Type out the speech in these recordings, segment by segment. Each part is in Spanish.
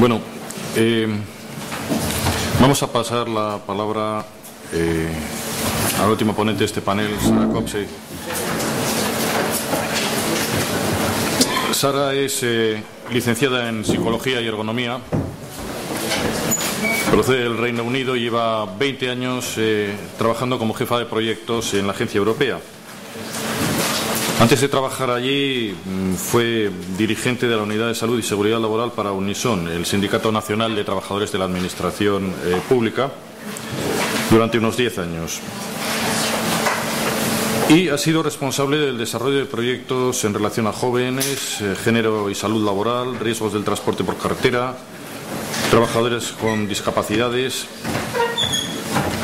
Bueno, eh, vamos a pasar la palabra eh, al último ponente de este panel, Sara Copsey. Sara es eh, licenciada en Psicología y Ergonomía. Procede del Reino Unido y lleva 20 años trabajando como jefa de proyectos en la Agencia Europea. Antes de trabajar allí mm, fue dirigente de la Unidad de Salud y Seguridad Laboral para Unison, el Sindicato Nacional de Trabajadores de la Administración eh, Pública, durante unos 10 años. Y ha sido responsable del desarrollo de proyectos en relación a jóvenes, eh, género y salud laboral, riesgos del transporte por carretera, trabajadores con discapacidades,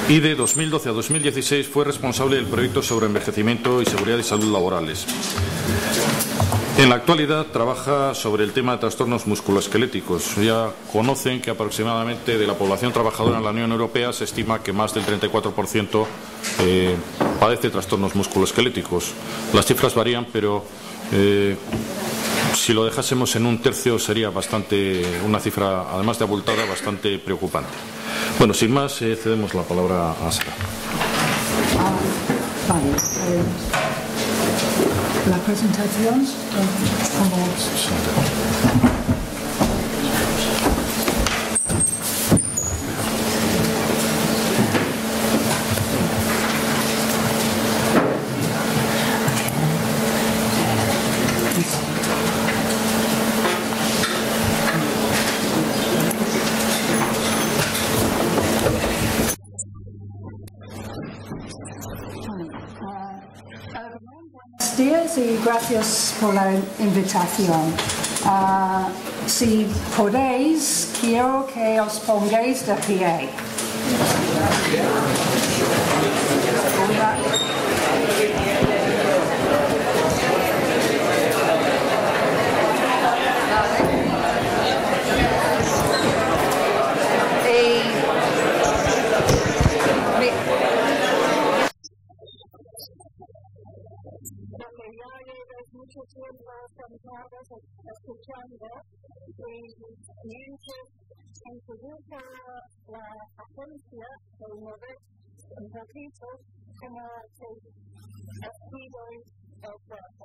y de 2012 a 2016 fue responsable del proyecto sobre envejecimiento y seguridad y salud laborales. En la actualidad trabaja sobre el tema de trastornos musculoesqueléticos. Ya conocen que aproximadamente de la población trabajadora en la Unión Europea se estima que más del 34% eh, padece trastornos musculoesqueléticos. Las cifras varían, pero eh, si lo dejásemos en un tercio sería bastante una cifra, además de abultada, bastante preocupante. Bueno, sin más, eh, cedemos la palabra a Sara. Ah, vale. eh, la presentación, eh, gracias por la invitación. Ah, si podéis, quiero que os pongáis de pie. Tiempo sentados escuchando y mientras introduce la agencia de mover un poquito como se escribe el cuerpo.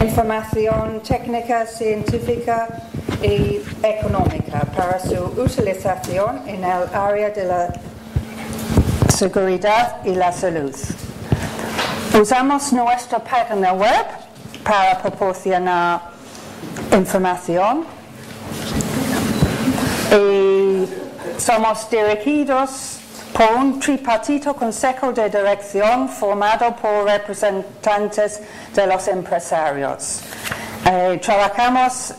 información técnica, científica y económica para su utilización en el área de la seguridad y la salud. Usamos nuestra página web para proporcionar información y somos dirigidos por un tripartito consejo de dirección formado por representantes de los empresarios. Eh, trabajamos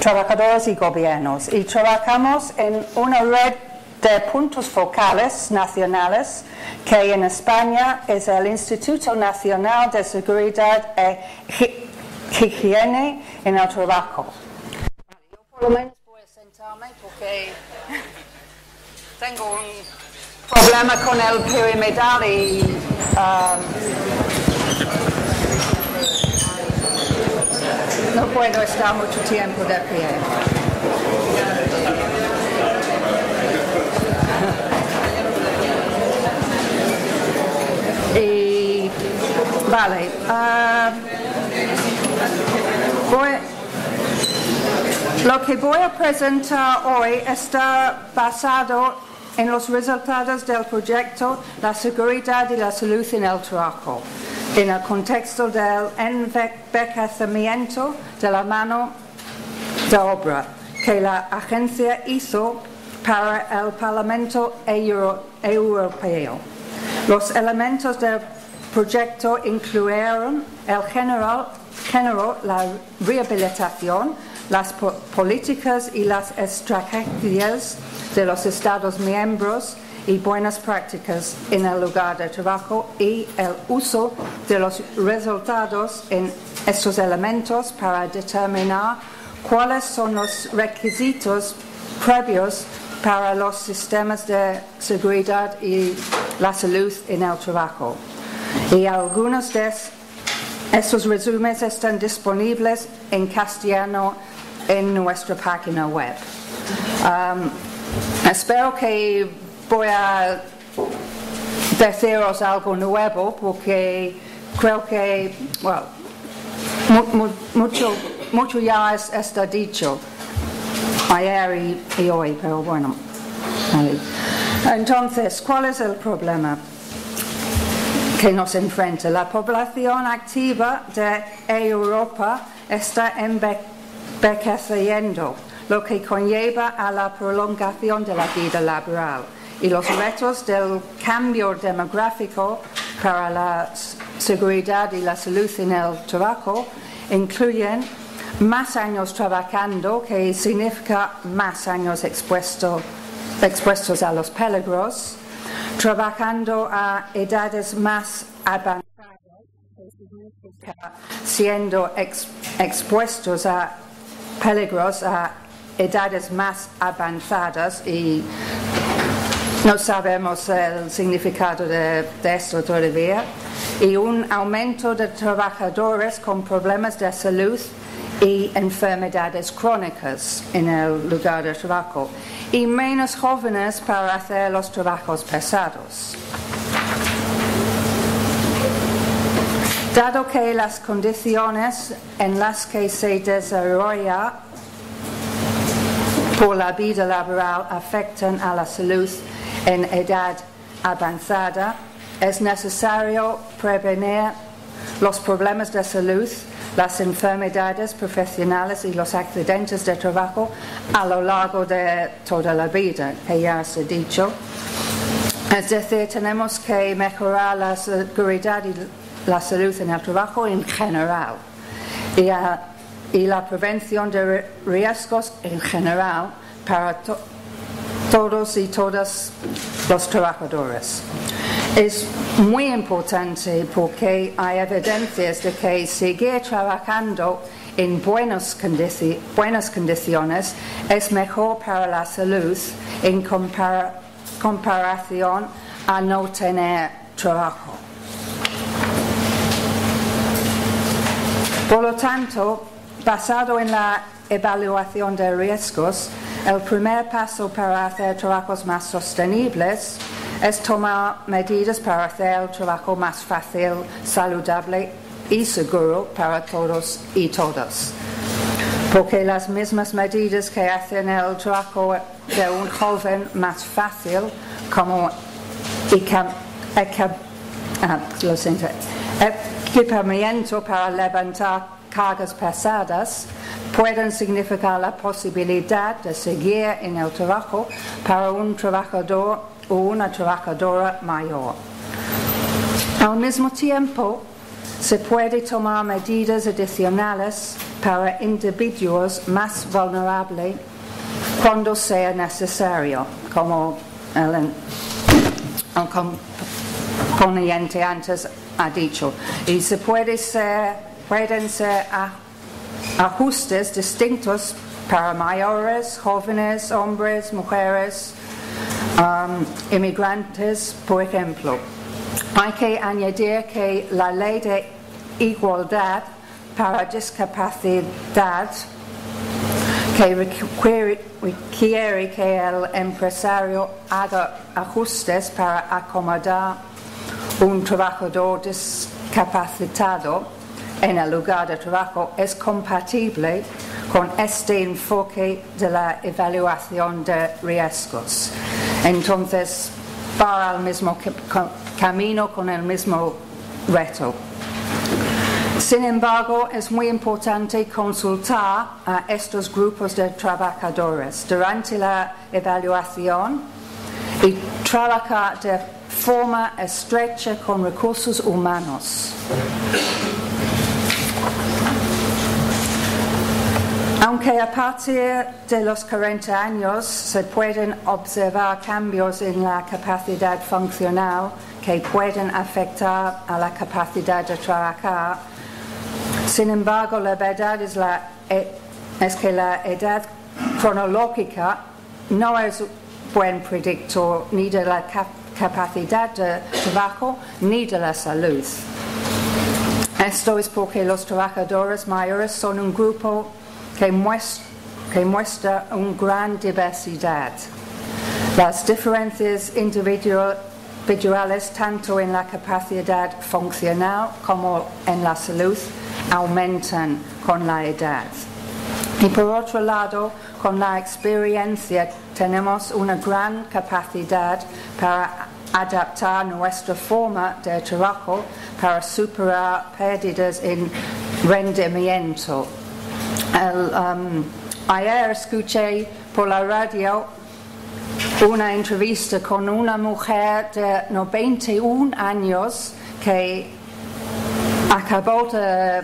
trabajadores y gobiernos y trabajamos en una red de puntos focales nacionales que en España es el Instituto Nacional de Seguridad e Hi- Higiene en el Trabajo. Yo por lo menos voy a sentarme porque tengo un problema con el piramidal y um, no puedo estar mucho tiempo de pie. Y vale, ah, voy- lo que voy a presentar hoy está basado en los resultados del proyecto La seguridad y la salud en el trabajo, en el contexto del envejecimiento de la mano de obra que la agencia hizo para el Parlamento Euro- Europeo. Los elementos del proyecto incluyeron el general, género, la rehabilitación, las políticas y las estrategias de los Estados miembros y buenas prácticas en el lugar de trabajo y el uso de los resultados en estos elementos para determinar cuáles son los requisitos previos para los sistemas de seguridad y la salud en el trabajo. Y algunos de estos resúmenes están disponibles en castellano en nuestra página web. Um, espero que voy a deciros algo nuevo porque creo que, bueno, mucho, mucho ya está dicho ayer y, hoy, pero bueno. Entonces, ¿cuál es el problema que nos enfrenta? La población activa de Europa está envejeciendo, lo que conlleva a la prolongación de la vida laboral. Y los retos del cambio demográfico para la seguridad y la salud en el trabajo incluyen más años trabajando, que significa más años expuesto, expuestos a los peligros, trabajando a edades más avanzadas, siendo expuestos a peligros a edades más avanzadas y no sabemos el significado de, de, esto todavía, y un aumento de trabajadores con problemas de salud y enfermedades crónicas en el lugar de trabajo y menos jóvenes para hacer los trabajos pesados. Dado que las condiciones en las que se desarrolla por la vida laboral afectan a la salud en edad avanzada, es necesario prevenir los problemas de salud las enfermedades profesionales y los accidentes de trabajo a lo largo de toda la vida, que ya se ha dicho. Es decir, tenemos que mejorar la seguridad y la salud en el trabajo en general y, y la prevención de riesgos en general para todos y todas los trabajadores. Es muy importante porque hay evidencias de que seguir trabajando en buenas, condiciones es mejor para la salud en comparación a no tener trabajo. Por lo tanto, basado en la evaluación de riesgos, el primer paso para hacer trabajos más sostenibles es tomar medidas para hacer el trabajo más fácil, saludable y seguro para todos y todas. Porque las mismas medidas que hacen el trabajo de un joven más fácil, como ah, equipamiento para levantar cargas pesadas, pueden significar la posibilidad de seguir en el trabajo para un trabajador o una trabajadora mayor. Al mismo tiempo, se puede tomar medidas adicionales para individuos más vulnerables cuando sea necesario, como el, componente antes ha dicho. Y se puede ser, pueden ser ajustes distintos para mayores, jóvenes, hombres, mujeres, um, inmigrantes, por ejemplo. Hay que añadir que la ley de igualdad para discapacidad que requiere, que el empresario haga ajustes para acomodar un trabajador discapacitado en el lugar de trabajo es compatible con este enfoque de la evaluación de riesgos. Entonces, va al mismo camino con el mismo reto. Sin embargo, es muy importante consultar a estos grupos de trabajadores durante la evaluación y trabajar de forma estrecha con recursos humanos. Aunque a partir de los 40 años se pueden observar cambios en la capacidad funcional que pueden afectar a la capacidad de trabajar, sin embargo, la verdad es, la, es que la edad cronológica no es buen predictor ni de la capacidad de trabajo ni de la salud. Esto es porque los trabajadores mayores son un grupo que muestra, una gran diversidad. Las diferencias individuales, tanto en la capacidad funcional como en la salud, aumentan con la edad. Y por otro lado, con la experiencia tenemos una gran capacidad para adaptar nuestra forma de trabajo para superar pérdidas en rendimiento Um, ayer escuché por la radio una entrevista con una mujer de 91 años que acabó de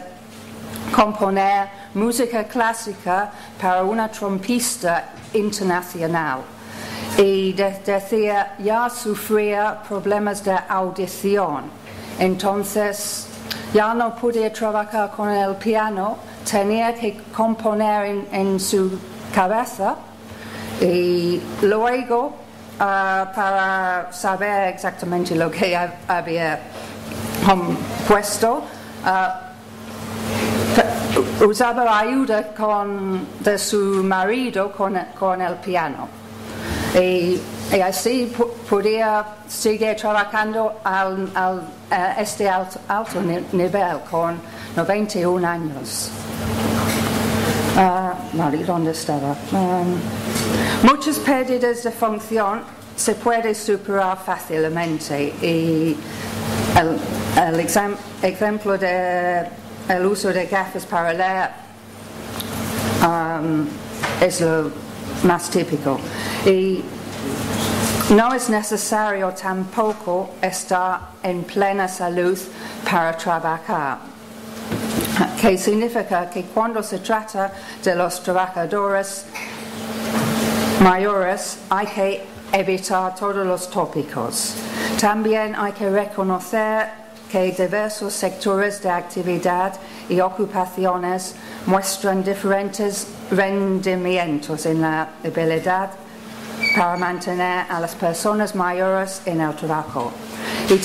componer música clásica para una trompista internacional y decía ya sufría problemas de audición. Entonces ya no podía trabajar con el piano tenía que componer en, su cabeza y luego ah, para saber exactamente lo que había compuesto ah, usaba ayuda con, de su marido con, el piano y, así podía seguir trabajando al, al este alto, alto nivel con 91 años. Uh, ¿dónde estaba? Um, muchas pérdidas de función se pueden superar fácilmente y el, el ejemplo de el uso de gafas para leer um, es lo más típico. Y no es necesario tampoco estar en plena salud para trabajar que significa que cuando se trata de los trabajadores mayores hay que evitar todos los tópicos. También hay que reconocer que diversos sectores de actividad y ocupaciones muestran diferentes rendimientos en la habilidad para mantener a las personas mayores en el trabajo. Y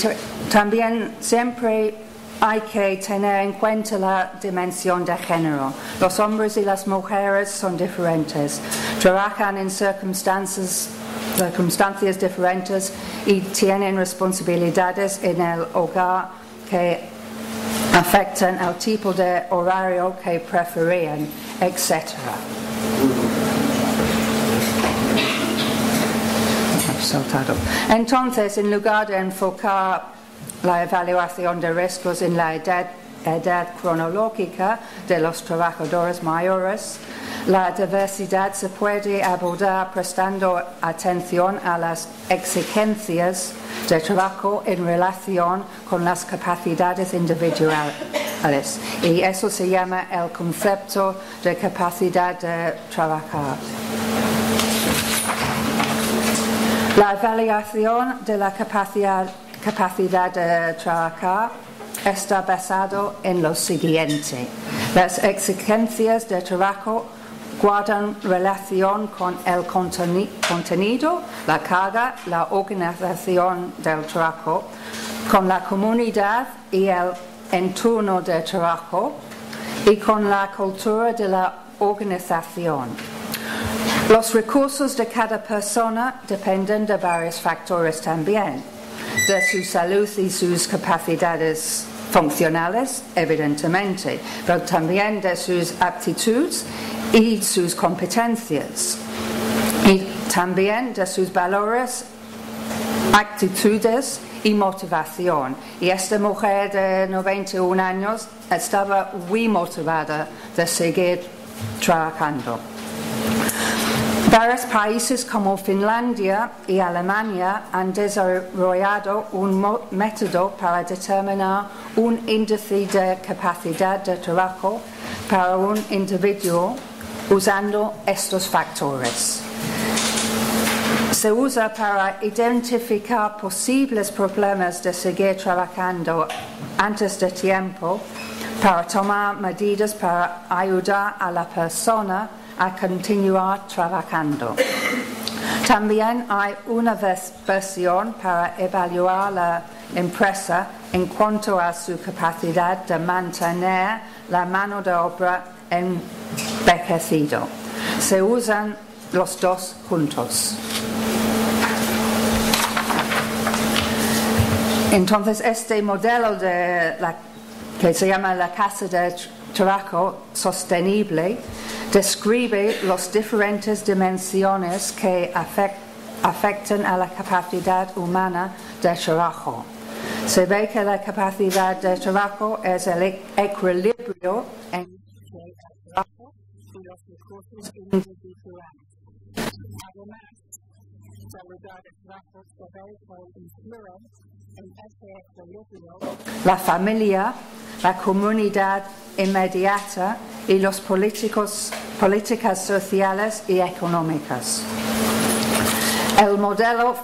también siempre hay que tener en cuenta la dimensión de género. Los hombres y las mujeres son diferentes, trabajan en circunstancias, diferentes y tienen responsabilidades en el hogar que afectan al tipo de horario que preferían, etc. Entonces, en lugar de enfocar la evaluación de riesgos en la edad, cronológica de los trabajadores mayores. La diversidad se puede abordar prestando atención a las exigencias de trabajo en relación con las capacidades individuales. Y eso se llama el concepto de capacidad de trabajar. La evaluación de la capacidad capacidad de trabajar está basado en lo siguiente. Las exigencias de trabajo guardan relación con el contenido, la carga, la organización del trabajo, con la comunidad y el entorno de trabajo y con la cultura de la organización. Los recursos de cada persona dependen de varios factores también de su salud y sus capacidades funcionales, evidentemente, pero también de sus aptitudes y sus competencias, y también de sus valores, actitudes y motivación. Y esta mujer de 91 años estaba muy motivada de seguir trabajando. Varios países como Finlandia y Alemania han desarrollado un método para determinar un índice de capacidad de trabajo para un individuo usando estos factores. Se usa para identificar posibles problemas de seguir trabajando antes de tiempo, para tomar medidas para ayudar a la persona a continuar trabajando. También hay una versión para evaluar la empresa en cuanto a su capacidad de mantener la mano de obra envejecido. Se usan los dos juntos. Entonces, este modelo de la, que se llama la casa de trabajo sostenible describe las diferentes dimensiones que afectan a la capacidad humana de trabajo. Se ve que la capacidad de trabajo es el e-, equilibrio entre el trabajo y los recursos individuales. Además, la de trabajo se ve la familia, la comunidad inmediata y las políticas sociales y económicas. El modelo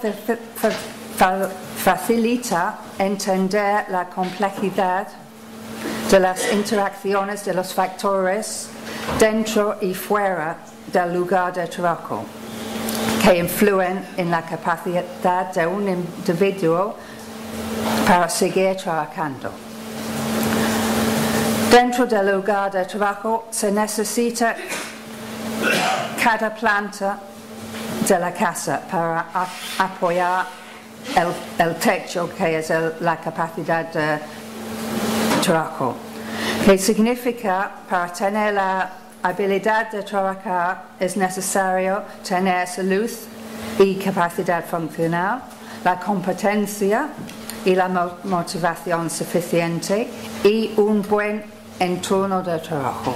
facilita entender la complejidad de las interacciones de los factores dentro y fuera del lugar de trabajo que influyen en la capacidad de un individuo para seguir trabajando. Dentro del lugar de trabajo se necesita cada planta de la casa para apoyar el, el techo, que es la capacidad de trabajo. Que significa para tener la habilidad de trabajar es necesario tener salud y capacidad funcional, la competencia y la motivación suficiente y un buen entorno de trabajo.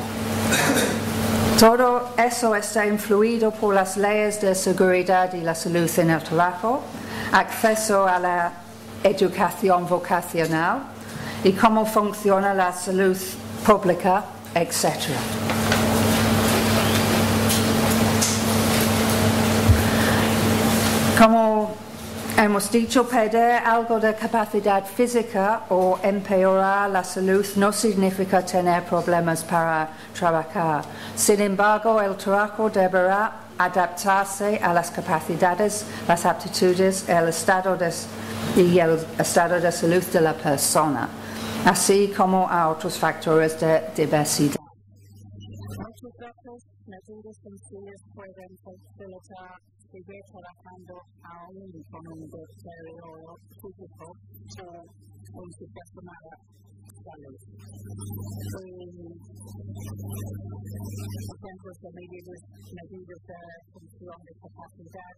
Todo eso está influido por las leyes de seguridad y la salud en el trabajo, acceso a la educación vocacional y cómo funciona la salud pública, etc. Como Hemos dicho perder algo de capacidad física o empeorar la salud no significa tener problemas para trabajar. Sin embargo, el trabajo deberá adaptarse a las capacidades, las aptitudes el estado de, y el estado de salud de la persona, así como a otros factores de diversidad. Seguir trabajando aún con un deterioro físico o con su personal salud. Ejemplos de medidas, medidas de función de capacidad,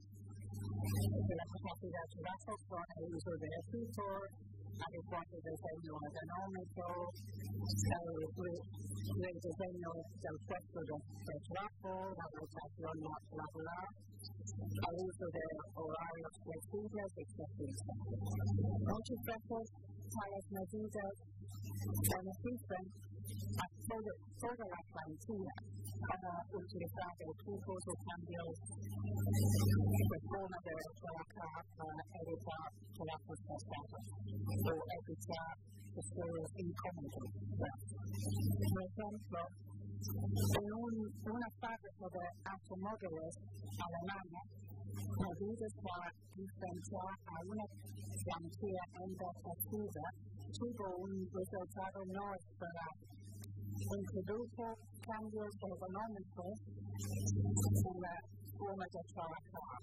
de la capacidad de trabajo con el uso de recursos, adecuado diseño económico, el diseño del puesto de trabajo, la rotación laboral, al uso de horarios flexibles, etc. Muchas veces tales medidas benefician a toda, la plantilla para utilizar recursos o cambios de forma de trabajar para evitar trabajos pesados o evitar estudios incómodos. Por ejemplo, un, una fábrica de automóviles alemana, medidas para diferenciar a una plantilla envejecida tuvo un resultado no esperado. Introdujo cambios económicos en la forma de trabajar.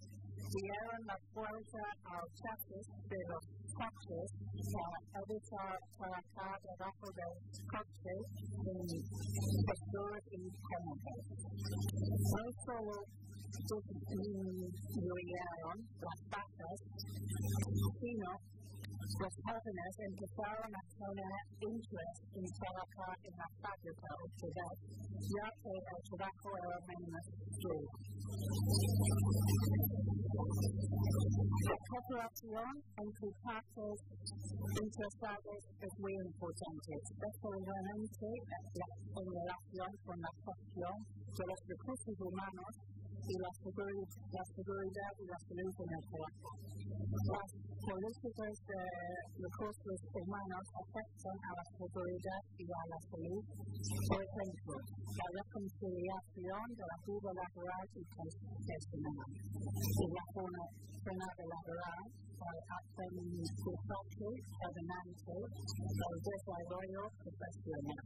Dieron la fuerza a los jefes de los coches para evitar trabajar debajo de coches en posturas incómodas. No solo disminuyeron las bajas, sino los jóvenes empezaron a tener interés en trabajar en la fábrica o ciudad, ya que el trabajo era menos duro. La cooperación entre partes interesadas es muy importante, especialmente en relación con la gestión de los recursos humanos y la seguridad, y la salud en el trabajo. Políticas de recursos humanos afectan a la seguridad y a la salud. Por ejemplo, la reconciliación de la vida laboral y personal y la zona laboral hacen aprendizaje adelante el desarrollo profesional.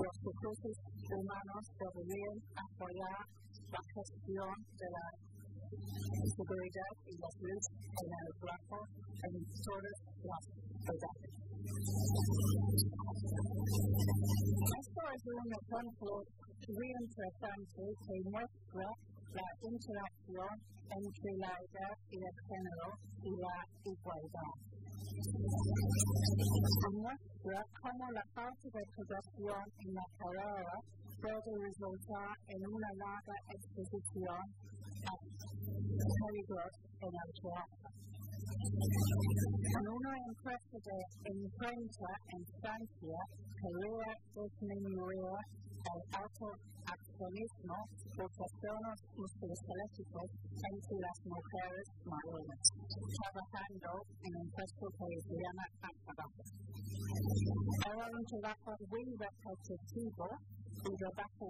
los recursos humanos deberían apoyar la gestión de la Mr. Berryjack investments and that of Rafa and sort of lost for that. As far as doing a fun float, reinterpretar el se muestra la interacción entre la edad y el género y la igualdad. Se muestra cómo la parte de producción en la palabra puede resultar en una larga exposición peligros en el trabajo. En una encuesta de encuentra en Francia, quería disminuir el autoaccionismo por trastornos musculoesqueléticos entre las mujeres mayores, trabajando en un puesto que se llama trabajo. Era un trabajo muy repetitivo y de bajo.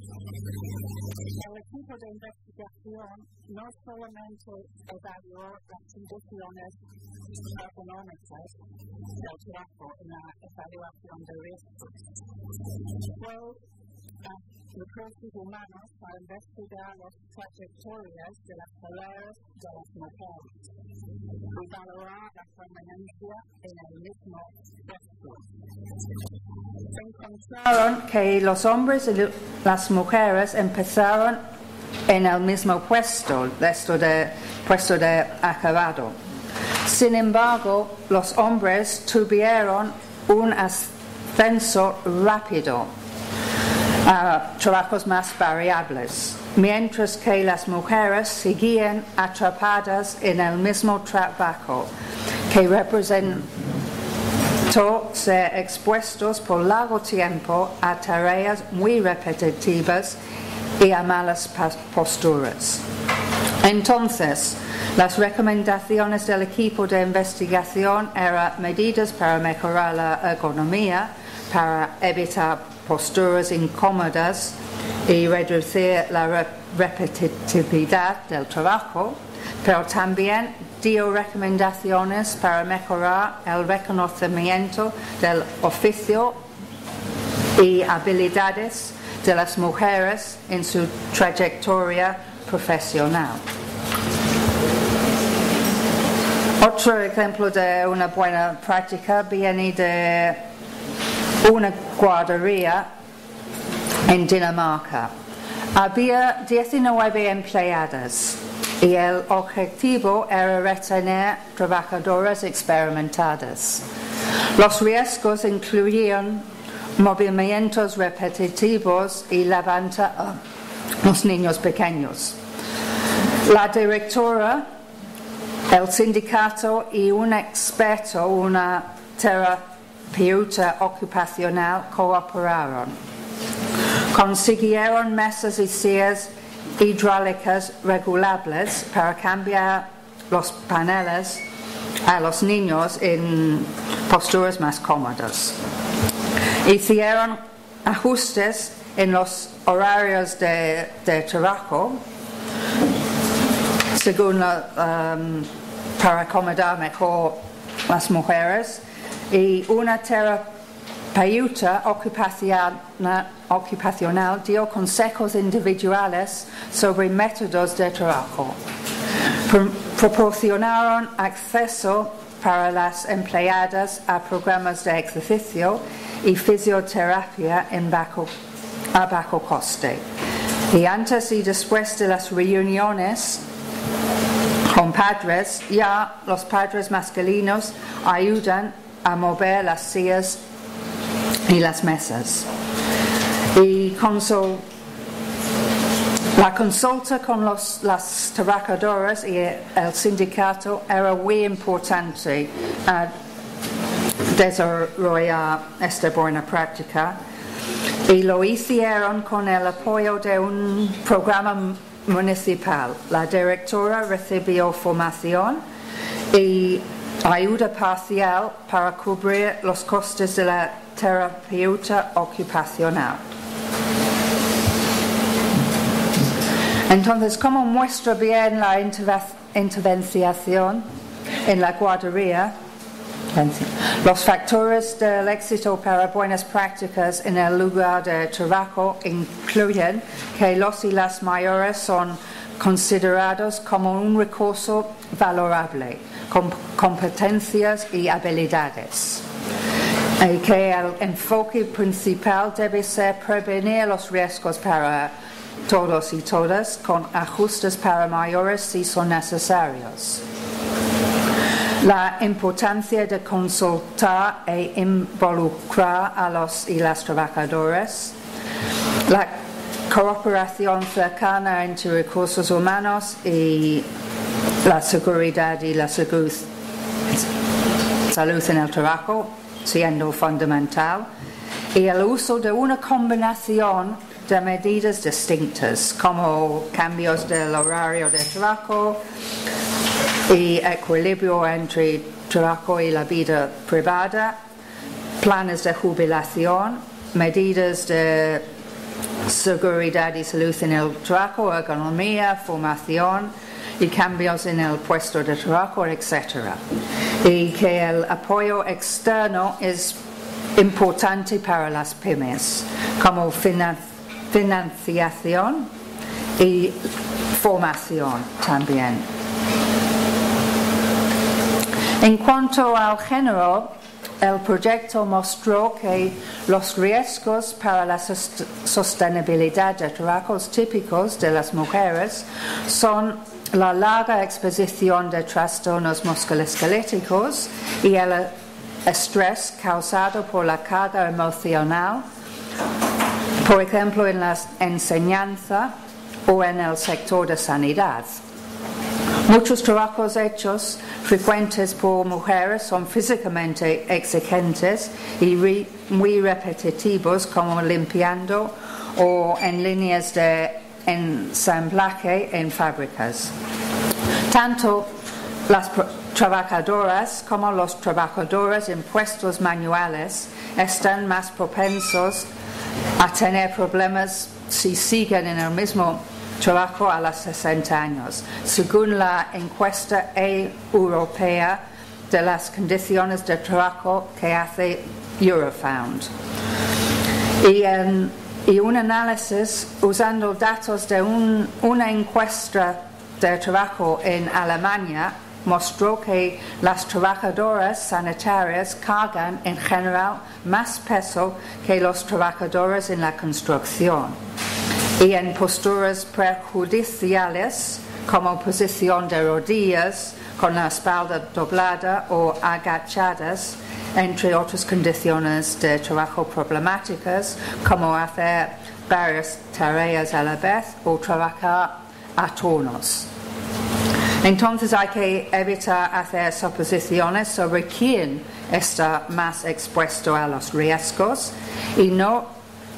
El equipo de investigación no solamente evaluó las condiciones económicas del trabajo en la evaluación de riesgos, fue recursos humanos para investigar las trayectorias de las carreras de las mujeres valorar la permanencia en mismo encontraron que los hombres y las mujeres empezaron en el mismo puesto, esto de puesto de acabado. Sin embargo, los hombres tuvieron un ascenso rápido trabajos más variables, mientras que las mujeres seguían atrapadas en el mismo trabajo que representa ser expuestos por largo tiempo a tareas muy repetitivas y a malas posturas. Entonces, las recomendaciones del equipo de investigación eran medidas para mejorar la ergonomía, para evitar posturas incómodas y reducir la repetitividad del trabajo, pero también dio recomendaciones para mejorar el reconocimiento del oficio y habilidades de las mujeres en su trayectoria profesional. Otro ejemplo de una buena práctica viene de una guardería en Dinamarca. Había 19 empleadas y el objetivo era retener trabajadoras experimentadas. Los riesgos incluían movimientos repetitivos y levanta a los niños pequeños. La directora, el sindicato y un experto, una terapeuta ocupacional cooperaron. Consiguieron mesas y sillas hidráulicas regulables para cambiar los paneles a los niños en posturas más cómodas. Hicieron ajustes en los horarios de, trabajo según um, para acomodar mejor las mujeres y una terapeuta ocupacional dio consejos individuales sobre métodos de trabajo. proporcionaron acceso para las empleadas a programas de ejercicio y fisioterapia en bajo, a bajo coste. Y antes y después de las reuniones con padres, ya los padres masculinos ayudan a mover las sillas y las mesas. Y la consulta con los, las trabajadoras y el sindicato era muy importante a desarrollar esta buena práctica y lo hicieron con el apoyo de un programa municipal. La directora recibió formación y ayuda parcial para cubrir los costes de la terapeuta ocupacional. Entonces, ¿cómo muestra bien la intervención en la guardería? Los factores del éxito para buenas prácticas en el lugar de trabajo incluyen que los y las mayores son considerados como un recurso valorable, competencias y habilidades. El enfoque principal debe ser prevenir los riesgos para todos y todas con ajustes para mayores si son necesarios. La importancia de consultar e involucrar a los y las trabajadoras. La cooperación cercana entre recursos humanos y la seguridad y la salud en el trabajo siendo fundamental y el uso de una combinación de medidas distintas como cambios del horario de trabajo y equilibrio entre trabajo y la vida privada, planes de jubilación, medidas de seguridad y salud en el trabajo, economía, formación y cambios en el puesto de trabajo, etc. Y que el apoyo externo es importante para las pymes, como financiación y formación también. En cuanto al género, el proyecto mostró que los riesgos para la sostenibilidad de trabajos típicos de las mujeres son la larga exposición de trastornos musculoesqueléticos y el estrés causado por la carga emocional por ejemplo en la enseñanza o en el sector de sanidad. Muchos trabajos hechos frecuentes por mujeres son físicamente exigentes y muy repetitivos como limpiando o en líneas de ensamblaje en fábricas. Tanto las trabajadoras como los trabajadores en puestos manuales están más propensos a tener problemas si siguen en el mismo trabajo a los 60 años, según la encuesta europea de las condiciones de trabajo que hace Eurofound. Y, y un análisis usando datos de una encuesta de trabajo en Alemania mostró que las trabajadoras sanitarias cargan en general más peso que los trabajadores en la construcción y en posturas perjudiciales como posición de rodillas con la espalda doblada o agachadas, entre otras condiciones de trabajo problemáticas como hacer varias tareas a la vez o trabajar a turnos. Entonces hay que evitar hacer suposiciones sobre quién está más expuesto a los riesgos y no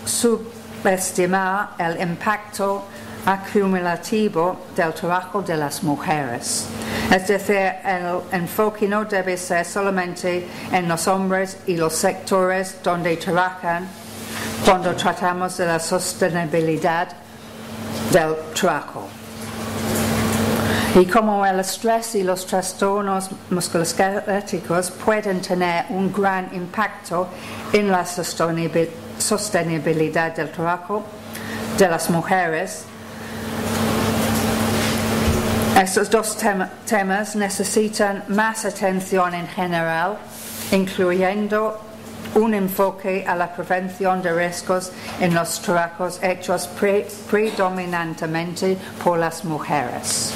subestimar el impacto acumulativo del trabajo de las mujeres. Es decir, el enfoque no debe ser solamente en los hombres y los sectores donde trabajan cuando tratamos de la sostenibilidad del trabajo. Y como el estrés y los trastornos musculoesqueléticos pueden tener un gran impacto en la sostenibilidad del trabajo de las mujeres, estos dos temas necesitan más atención en general, incluyendo un enfoque a la prevención de riesgos en los trabajos hechos predominantemente por las mujeres.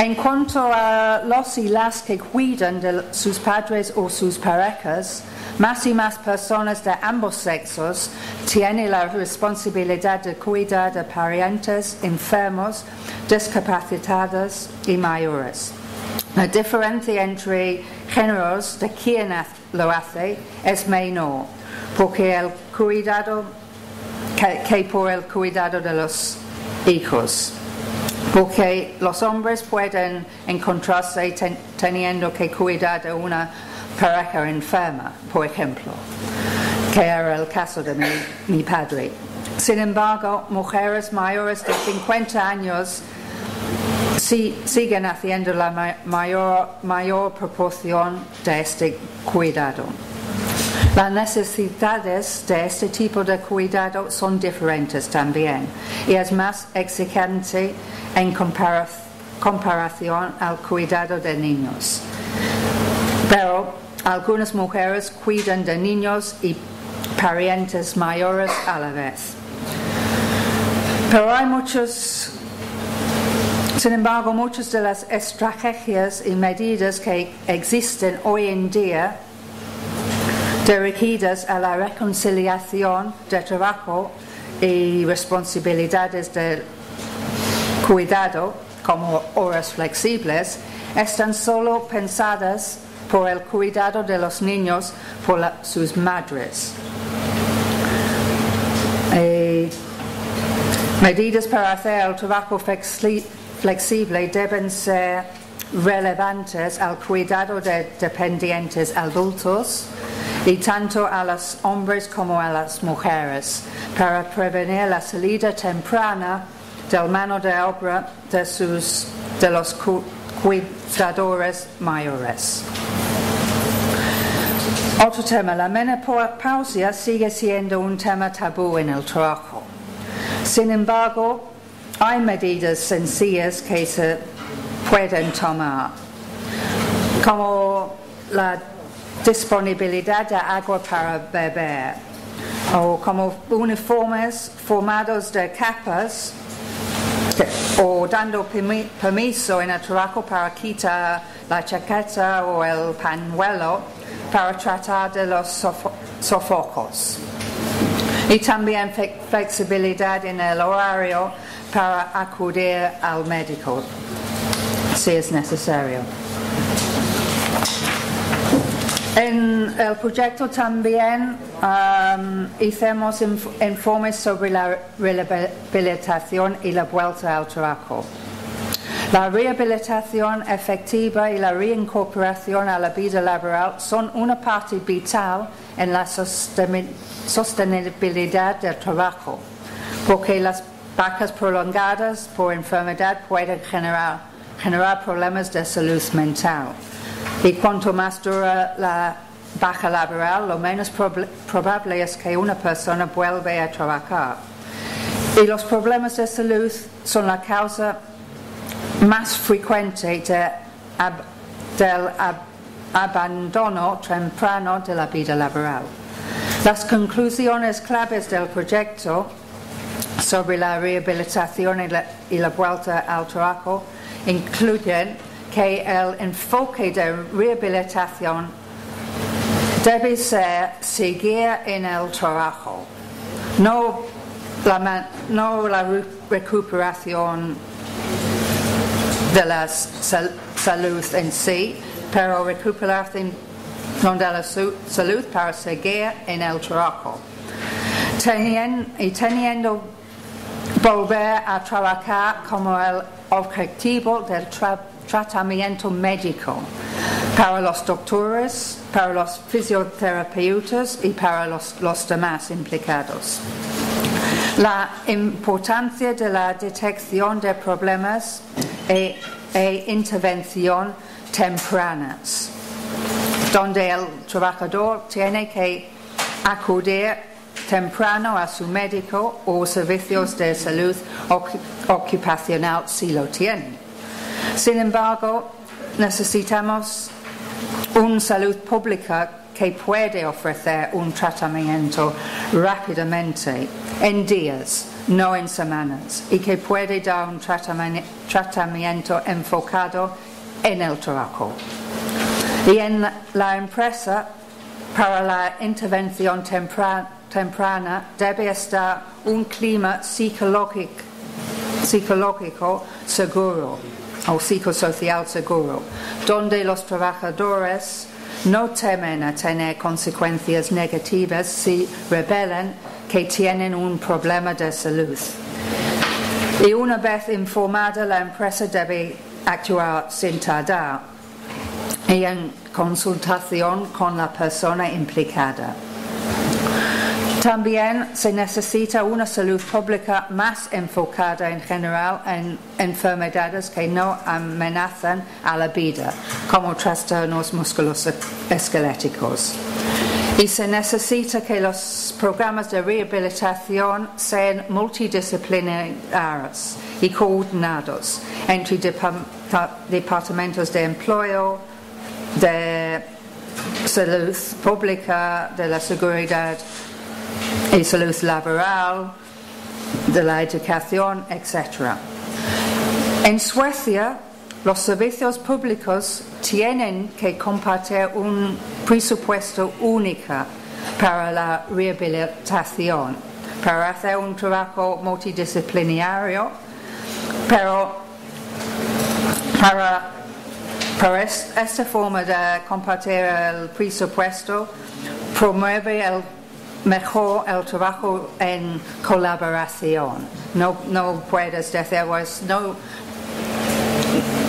En cuanto a los y las que cuidan de sus padres o sus parejas, más y más personas de ambos sexos tienen la responsabilidad de cuidar de parientes enfermos, discapacitados y mayores. La diferencia entre géneros de quien lo hace es menor, porque el cuidado que, que por el cuidado de los hijos porque los hombres pueden encontrarse ten, teniendo que cuidar de una pareja enferma, por ejemplo, que era el caso de mi, padre. Sin embargo, mujeres mayores de 50 años siguen haciendo la mayor proporción de este cuidado. Las necesidades de este tipo de cuidado son diferentes también y es más exigente en comparación al cuidado de niños. Pero algunas mujeres cuidan de niños y parientes mayores a la vez. Pero hay muchos, sin embargo, muchas de las estrategias y medidas que existen hoy en día dirigidas a la reconciliación de trabajo y responsabilidades del cuidado como horas flexibles están solo pensadas por el cuidado de los niños por sus madres. Eh, medidas para hacer el trabajo flexible deben ser relevantes al cuidado de dependientes adultos y tanto a los hombres como a las mujeres, para prevenir la salida temprana del mano de obra de, sus, de los cuidadores mayores. Otro tema, la menopausia sigue siendo un tema tabú en el trabajo. Sin embargo, hay medidas sencillas que se pueden tomar, como la disponibilidad de agua para beber o como uniformes formados de capas o dando permiso en el trabajo para quitar la chaqueta o el pañuelo para tratar de los sofocos. Y también flexibilidad en el horario para acudir al médico si es necesario. En el proyecto también um, hicimos informes sobre la rehabilitación y la vuelta al trabajo. La rehabilitación efectiva y la reincorporación a la vida laboral son una parte vital en la sostenibilidad del trabajo, porque las bajas prolongadas por enfermedad pueden generar problemas de salud mental. Y cuanto más dura la baja laboral, lo menos probable es que una persona vuelva a trabajar. Y los problemas de salud son la causa más frecuente del abandono temprano de la vida laboral. Las conclusiones claves del proyecto sobre la rehabilitación y la, y la vuelta al trabajo incluyen que el enfoque de rehabilitación debe ser seguir en el trabajo, no la, no la recuperación de la salud en sí, pero recuperación de la salud para seguir en el trabajo. y teniendo volver a trabajar como el objetivo del trabajo tratamiento médico para los doctores, para los fisioterapeutas y para los, demás implicados. La importancia de la detección de problemas e, e intervención tempranas, donde el trabajador tiene que acudir temprano a su médico o servicios de salud ocupacional si lo tiene. Sin embargo, necesitamos una salud pública que puede ofrecer un tratamiento rápidamente, en días, no en semanas, y que puede dar un tratamiento enfocado en el trabajo. Y en la empresa, para la intervención temprana, debe estar un clima psicológico, psicológico seguro o psicosocial seguro, donde los trabajadores no temen tener consecuencias negativas si revelan que tienen un problema de salud. Y una vez informada, la empresa debe actuar sin tardar y en consultación con la persona implicada. También se necesita una salud pública más enfocada en general en enfermedades que no amenazan a la vida, como trastornos musculoesqueléticos. Y se necesita que los programas de rehabilitación sean multidisciplinarios y coordinados entre departamentos de empleo, de salud pública, de la seguridad y salud laboral, de la educación, etc. En Suecia, los servicios públicos tienen que compartir un presupuesto único para la rehabilitación, para hacer un trabajo multidisciplinario, pero para, para esta forma de compartir el presupuesto promueve el mejor el trabajo en colaboración. No, no puedes decir, pues, no,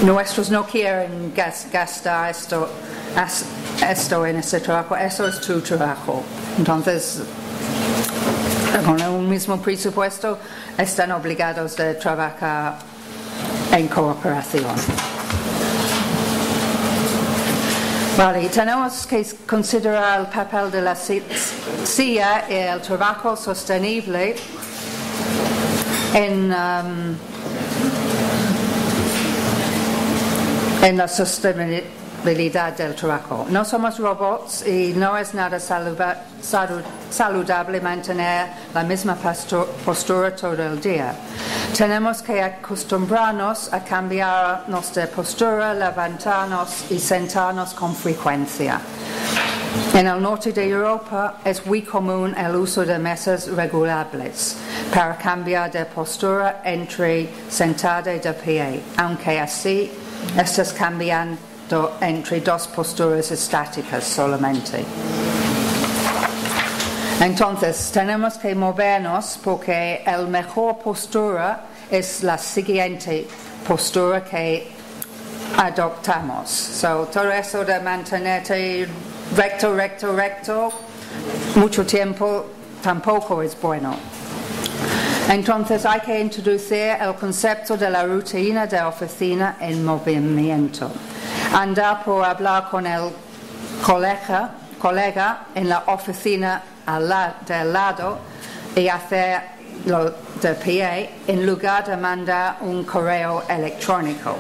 nuestros no quieren gastar esto, esto en ese trabajo, eso es tu trabajo. Entonces, con un mismo presupuesto, están obligados a trabajar en cooperación. Vale, tenemos que considerar el papel de la CIA y el trabajo sostenible en, um, en la sostenibilidad del trabajo. No somos robots y no es nada saludable mantener la misma postura todo el día. Tenemos que acostumbrarnos a cambiarnos de postura, levantarnos y sentarnos con frecuencia. En el norte de Europa es muy común el uso de mesas regulables para cambiar de postura entre sentada y de pie, aunque así estás entre dos posturas estáticas solamente. Entonces, tenemos que movernos porque la mejor postura es la siguiente postura que adoptamos. So, todo eso de mantenerte recto, recto, recto, mucho tiempo tampoco es bueno. Entonces hay que introducir el concepto de la rutina de oficina en movimiento. Andar por hablar con el colega, colega en la oficina al del lado y hacerlo de pie en lugar de mandar un correo electrónico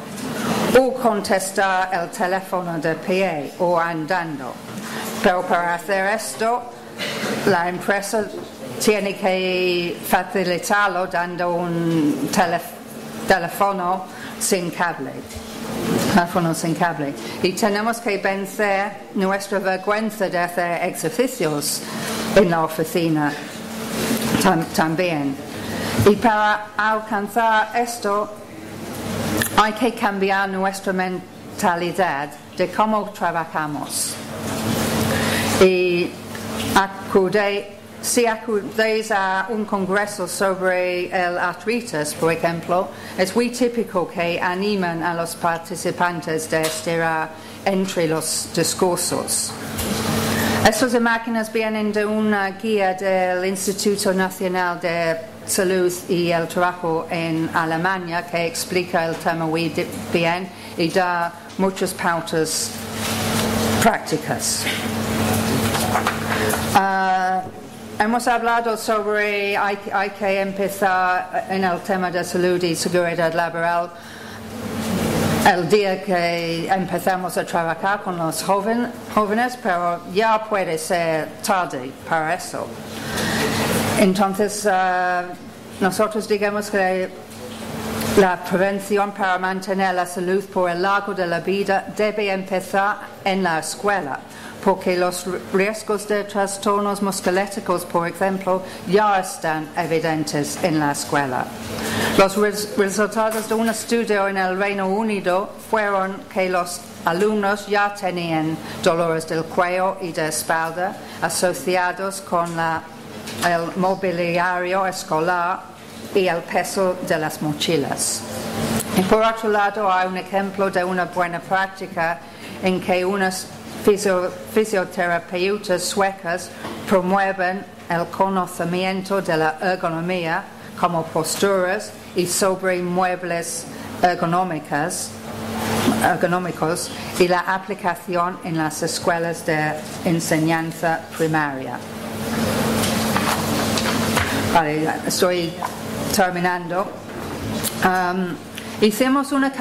o contestar el teléfono de pie o andando. Pero para hacer esto, la empresa tiene que facilitarlo dando un teléfono sin cable. Teléfono sin cable. Y tenemos que vencer nuestra vergüenza de hacer ejercicios en la oficina también. Y para alcanzar esto hay que cambiar nuestra mentalidad de cómo trabajamos. Y acude, si acudéis a un congreso sobre el artritis, por ejemplo, es muy típico que animan a los participantes de estirar entre los discursos. Estas máquinas vienen de una guía del Instituto Nacional de Salud y el Trabajo en Alemania que explica el tema muy bien y da muchas pautas prácticas. Uh, hemos hablado sobre hay, hay que empezar en el tema de salud y seguridad laboral el día que empezamos a trabajar con los jóvenes, pero ya puede ser tarde para eso. Entonces, uh, nosotros digamos que la prevención para mantener la salud por el largo de la vida debe empezar en la escuela, porque los riesgos de trastornos musculéticos, por ejemplo, ya están evidentes en la escuela. Los res resultados de un estudio en el Reino Unido fueron que los alumnos ya tenían dolores del cuello y de espalda asociados con el mobiliario escolar y el peso de las mochilas. Y por otro lado, hay un ejemplo de una buena práctica en que unas fisioterapeutas suecas promueven el conocimiento de la ergonomía como posturas y sobre muebles ergonómicas, ergonómicos y la aplicación en las escuelas de enseñanza primaria. Vale, estoy terminando, um, hicimos una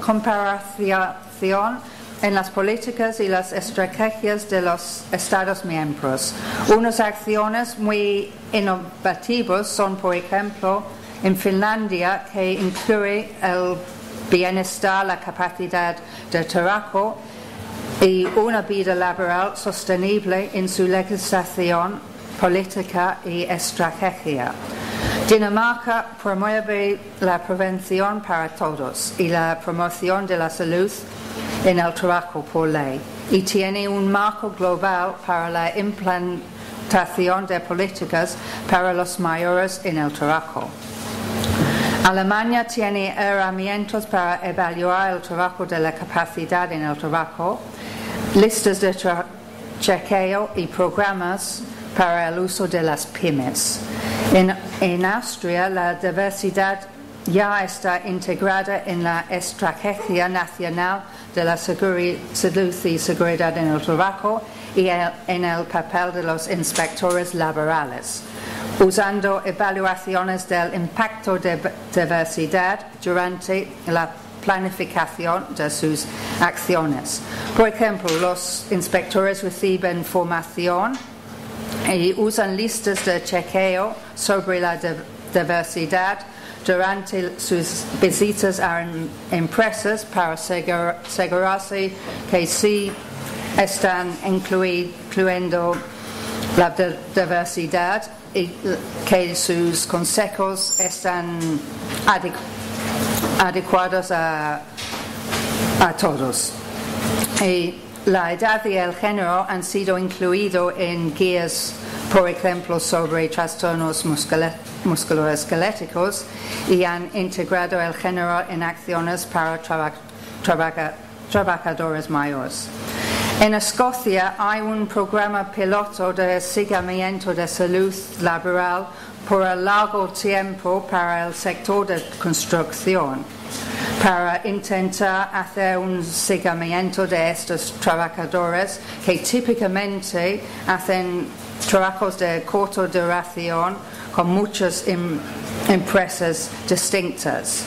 comparación en las políticas y las estrategias de los Estados miembros. Unas acciones muy innovativas son, por ejemplo, en Finlandia, que incluye el bienestar, la capacidad de trabajo y una vida laboral sostenible en su legislación política y estrategia. Dinamarca promueve la prevención para todos y la promoción de la salud en el trabajo por ley y tiene un marco global para la implantación de políticas para los mayores en el trabajo. Alemania tiene herramientas para evaluar el trabajo de la capacidad en el trabajo, listas de chequeo y programas para el uso de las pymes. En, en Austria, la diversidad ya está integrada en la Estrategia Nacional de la Seguridad en el Trabajo y en el papel de los inspectores laborales, usando evaluaciones del impacto de diversidad durante la planificación de sus acciones. Por ejemplo, los inspectores reciben formación y usan listas de chequeo sobre la diversidad durante sus visitas a empresas para asegurarse que sí están incluyendo la diversidad y que sus consejos están adecuados a, a todos. Y la edad y el género han sido incluidos en guías, por ejemplo, sobre trastornos musculoesqueléticos y han integrado el género en acciones para trabajadores mayores. En Escocia hay un programa piloto de seguimiento de salud laboral por largo tiempo para el sector de construcción para intentar hacer un seguimiento de estos trabajadores que típicamente hacen trabajos de corta duración con muchas em, empresas distintas.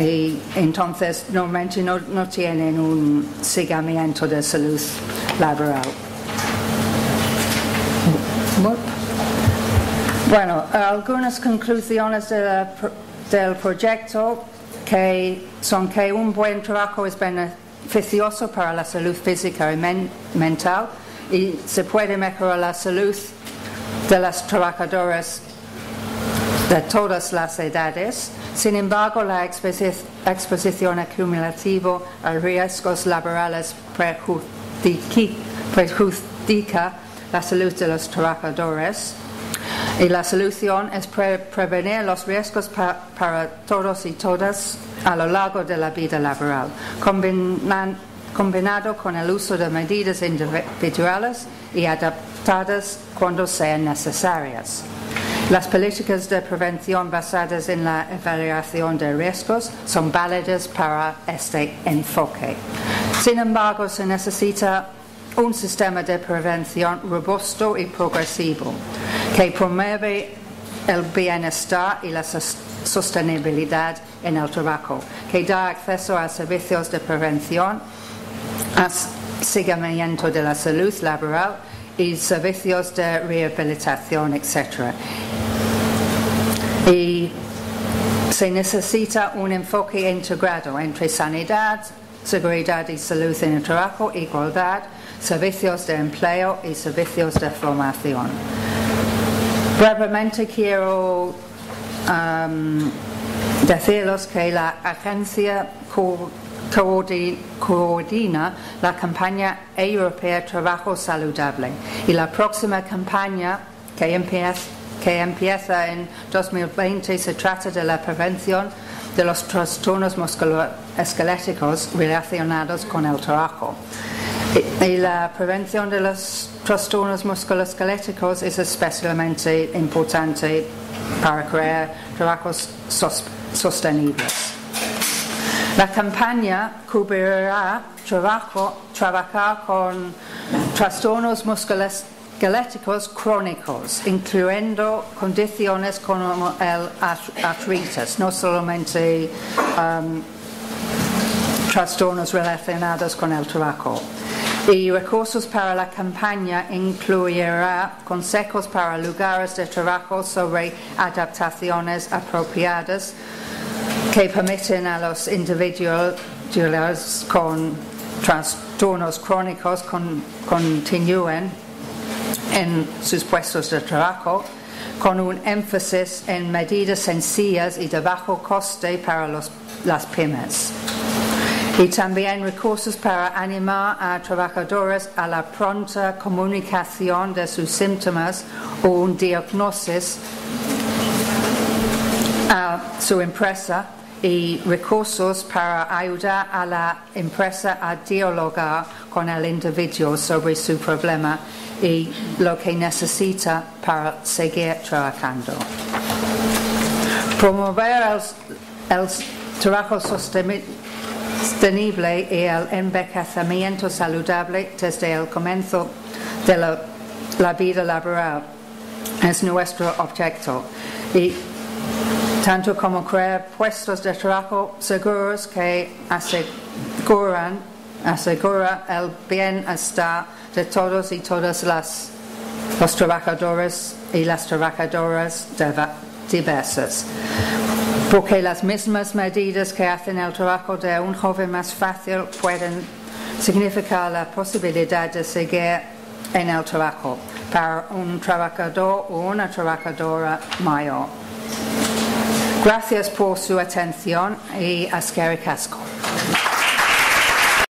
Y entonces normalmente no, no tienen un seguimiento de salud laboral. Bueno, algunas conclusiones de la, del proyecto que son que un buen trabajo es beneficioso para la salud física y mental y se puede mejorar la salud de las trabajadoras de todas las edades. Sin embargo, la exposición acumulativa a riesgos laborales perjudica la salud de los trabajadores y la solución es prevenir los riesgos para todos y todas a lo largo de la vida laboral, combinado con el uso de medidas individuales y adaptadas cuando sean necesarias. Las políticas de prevención basadas en la evaluación de riesgos son válidas para este enfoque. Sin embargo, se necesita un sistema de prevención robusto y progresivo que promueve el bienestar y la sostenibilidad en el trabajo, que da acceso a servicios de prevención, a seguimiento de la salud laboral y servicios de rehabilitación, etc. Y se necesita un enfoque integrado entre sanidad, seguridad y salud en el trabajo, igualdad, servicios de empleo y servicios de formación. Brevemente quiero um, deciros que la agencia coordina la campaña europea Trabajo Saludable y la próxima campaña que empieza, que empieza en 2020 se trata de la prevención de los trastornos musculoesqueléticos relacionados con el trabajo. Y, la prevención de los trastornos musculoesqueléticos es especialmente importante para crear trabajos sostenibles. La campaña cubrirá trabajo, trabajar con trastornos musculoesqueléticos crónicos, incluyendo condiciones como el artritis, no solamente um, trastornos relacionados con el trabajo. Y recursos para la campaña incluirá consejos para lugares de trabajo sobre adaptaciones apropiadas que permiten a los individuos con trastornos crónicos con, continúen en sus puestos de trabajo con un énfasis en medidas sencillas y de bajo coste para las pymes. Y también recursos para animar a trabajadores a la pronta comunicación de sus síntomas o un diagnóstico a su empresa y recursos para ayudar a la empresa a dialogar con el individuo sobre su problema y lo que necesita para seguir trabajando. Promover el, trabajo sostenible y el envejecimiento saludable desde el comienzo de la, vida laboral es nuestro objeto. Tanto como crear puestos de trabajo seguros que aseguran asegura el bienestar de todos y todas las los trabajadores y las trabajadoras diversas porque las mismas medidas que hacen el trabajo de un joven más fácil pueden significar la posibilidad de seguir en el trabajo para un trabajador o una trabajadora mayor. Gracias por su atención y a Casco.